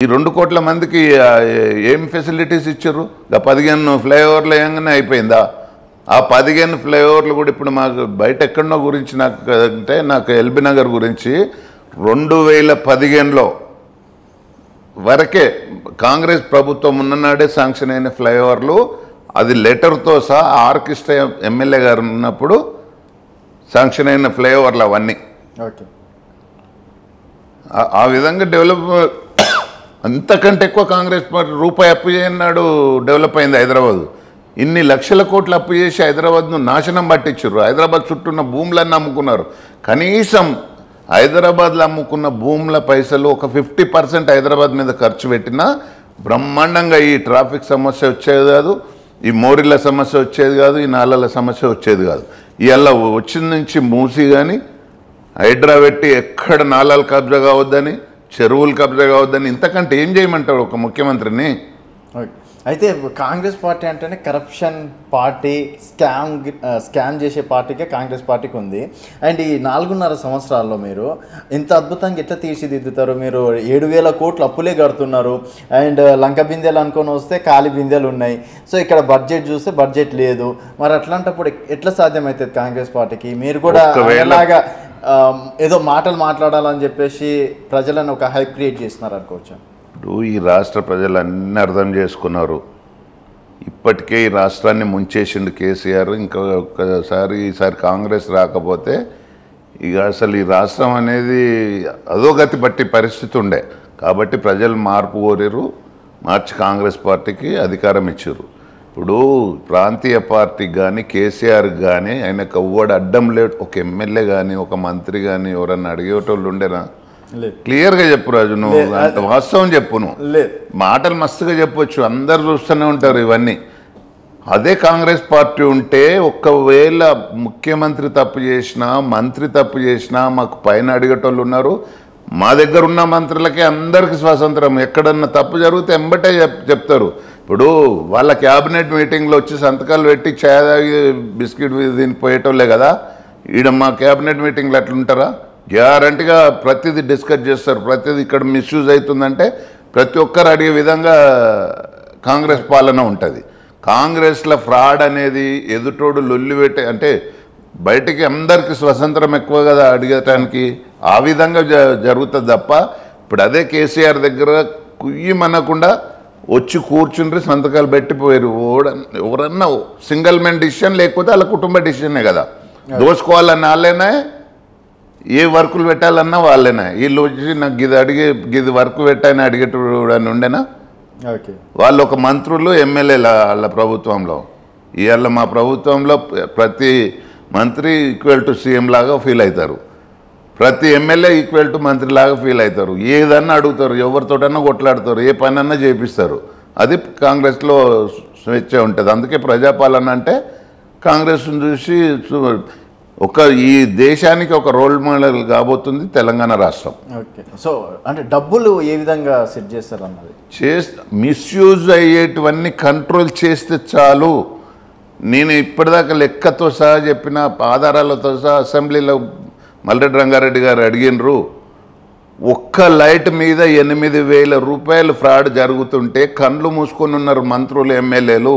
ఈ రెండు కోట్ల మందికి ఏం ఫెసిలిటీస్ ఇచ్చారు? పదిహేను ఫ్లైఓవర్లు వేయంగానే అయిపోయిందా? ఆ పదిహేను ఫ్లైఓవర్లు కూడా ఇప్పుడు మాకు బయట ఎక్కడో గురించి నాకు అంటే నాకు ఎల్బీ నగర్ గురించి రెండు వేల పదిహేనులో వరకే కాంగ్రెస్ ప్రభుత్వం ఉన్ననాడే శాంక్షన్ అయిన ఫ్లైఓవర్లు అది లెటర్తో సహా ఆర్కిష్ట ఎమ్మెల్యే గారు ఉన్నప్పుడు శాంక్షన్ అయిన ఫ్లైఓవర్లు అవన్నీ. ఆ విధంగా డెవలప్ అంతకంటే ఎక్కువ కాంగ్రెస్ పార్టీ రూపాయి అప్పు చేయన్నాడు డెవలప్ అయింది హైదరాబాద్. ఇన్ని లక్షల కోట్లు అప్పు చేసి హైదరాబాద్ను నాశనం పట్టించారు హైదరాబాద్ చుట్టూ ఉన్న భూములన్నీ అమ్ముకున్నారు. కనీసం హైదరాబాద్లో అమ్ముకున్న భూముల పైసలు ఒక ఫిఫ్టీ పర్సెంట్ హైదరాబాద్ మీద ఖర్చు పెట్టినా బ్రహ్మాండంగా ఈ ట్రాఫిక్ సమస్య వచ్చేది కాదు ఈ మోరిల సమస్య వచ్చేది కాదు ఈ నాలల సమస్య వచ్చేది కాదు. ఇవాళ వచ్చిన నుంచి మూసి కానీ హైడ్రా పెట్టి ఎక్కడ నాలాలు కబ్జా కావద్దని చెరువులు కబ్జా కావద్దని ఇంతకంటే ఏం చేయమంటాడు ఒక ముఖ్యమంత్రిని? అయితే కాంగ్రెస్ పార్టీ అంటేనే కరప్షన్ పార్టీ స్కామ్ స్కామ్ చేసే పార్టీకే కాంగ్రెస్ పార్టీకి ఉంది. అండ్ ఈ నాలుగున్నర సంవత్సరాల్లో మీరు ఇంత అద్భుతంగా ఎట్లా తీర్చిదిద్దుతారు? మీరు ఏడు వేల కోట్లు అప్పులే కడుతున్నారు. అండ్ లంక బిందెలు అనుకొని వస్తే ఖాళీ బిందెలు ఉన్నాయి. సో ఇక్కడ బడ్జెట్ చూస్తే బడ్జెట్ లేదు. మరి అట్లాంటప్పుడు ఎట్లా సాధ్యమవుతుంది కాంగ్రెస్ పార్టీకి? మీరు కూడా ఎలాగా ఏదో మాటలు మాట్లాడాలని చెప్పేసి ప్రజలను ఒక హైప్ క్రియేట్ చేస్తున్నారు అనుకోవచ్చు ఇప్పుడు ఈ రాష్ట్ర ప్రజలు అన్ని అర్థం చేసుకున్నారు. ఇప్పటికే ఈ రాష్ట్రాన్ని ముంచేసిండు కేసీఆర్. ఇంకా ఒక్కసారి ఈసారి కాంగ్రెస్ రాకపోతే ఇక అసలు ఈ రాష్ట్రం అనేది అధోగతి పట్టి పరిస్థితి ఉండే. కాబట్టి ప్రజలు మార్పు కోరిరు. మార్చి కాంగ్రెస్ పార్టీకి అధికారం ఇచ్చారు. ఇప్పుడు ప్రాంతీయ పార్టీకి కానీ కేసీఆర్కి కానీ ఆయనకు ఎవ్వడు అడ్డం లేడు. ఒక ఎమ్మెల్యే కానీ ఒక మంత్రి కానీ ఎవరన్నా అడిగేటోళ్ళు ఉండేనా క్లియర్గా చెప్పు రాజు నువ్వు అంత వాస్తవం చెప్పు నువ్వు. లేదు. మాటలు మస్తుగా చెప్పొచ్చు. అందరు చూస్తూనే ఉంటారు ఇవన్నీ. అదే కాంగ్రెస్ పార్టీ ఉంటే ఒకవేళ ముఖ్యమంత్రి తప్పు చేసినా మంత్రి తప్పు చేసినా మాకు పైన అడిగేటోళ్ళు ఉన్నారు. మా దగ్గర ఉన్న మంత్రులకే అందరికీ స్వాతంత్రం. ఎక్కడన్నా తప్పు జరిగితే ఎంబటే చెప్ చెప్తారు. ఇప్పుడు వాళ్ళ క్యాబినెట్ మీటింగ్లో వచ్చి సంతకాలు పెట్టి చాయ్ బిస్కెట్ దీనికి పోయేటోళ్ళే కదా. ఈడ మా క్యాబినెట్ మీటింగ్లో అట్లుంటారా? గ్యారంటీగా ప్రతిదీ డిస్కస్ చేస్తారు. ప్రతిదీ ఇక్కడ మిస్యూజ్ అవుతుందంటే ప్రతి ఒక్కరు అడిగే విధంగా కాంగ్రెస్ పాలన ఉంటుంది. కాంగ్రెస్లో ఫ్రాడ్ అనేది ఎదుటోడు లొల్లి అంటే బయటికి అందరికీ స్వతంత్రం ఎక్కువ కదా అడిగటానికి. ఆ విధంగా జ జరుగుతుంది తప్ప ఇప్పుడు అదే కేసీఆర్ దగ్గర కుయ్యమనకుండా వచ్చి కూర్చుండ్రి సంతకాలు పెట్టిపోయారు. ఎవరన్నా సింగిల్ మెన్ డిసిషన్ లేకపోతే వాళ్ళ కుటుంబ డిసిషనే కదా. దోసుకోవాలన్న వాళ్ళేనా ఏ వర్కులు పెట్టాలన్నా వాళ్ళేనా. వీళ్ళు వచ్చి నాకు గిది అడిగే గిది వర్క్ పెట్టాయని అడిగేటోడు అని ఉండేనా వాళ్ళు ఒక మంత్రులు ఎమ్మెల్యేల వాళ్ళ ప్రభుత్వంలో. ఇవాళ మా ప్రభుత్వంలో ప్ర- ప్రతి మంత్రి ఈక్వల్ టు సీఎం లాగా ఫీల్ అవుతారు. ప్రతి ఎమ్మెల్యే ఈక్వల్ టు మంత్రి లాగా ఫీల్ అవుతారు. ఏదన్నా అడుగుతారు ఎవరితోటన్నా కొట్లాడతారు ఏ పనన్నా చేపిస్తారు. అది కాంగ్రెస్లో స్వేచ్ఛ ఉంటుంది. అందుకే ప్రజాపాలన అంటే కాంగ్రెస్ను చూసి ఒక ఈ దేశానికి ఒక రోల్ మోడల్ కాబోతుంది తెలంగాణ రాష్ట్రం. ఓకే. సో అంటే డబ్బులు ఏ విధంగా సెట్ చేస్తారు అన్నది? చేస్ మిస్యూజ్ అయ్యేటివన్నీ కంట్రోల్ చేస్తే చాలు. నేను ఇప్పటిదాకా లెక్కతో సహా చెప్పిన ఆధారాలతో సహా అసెంబ్లీలో మల్లెడ్డి రంగారెడ్డి గారు అడిగినరు ఒక్క లైట్ మీద ఎనిమిది వేల రూపాయలు ఫ్రాడ్ జరుగుతుంటే కండ్లు మూసుకొని ఉన్నారు మంత్రులు ఎమ్మెల్యేలు.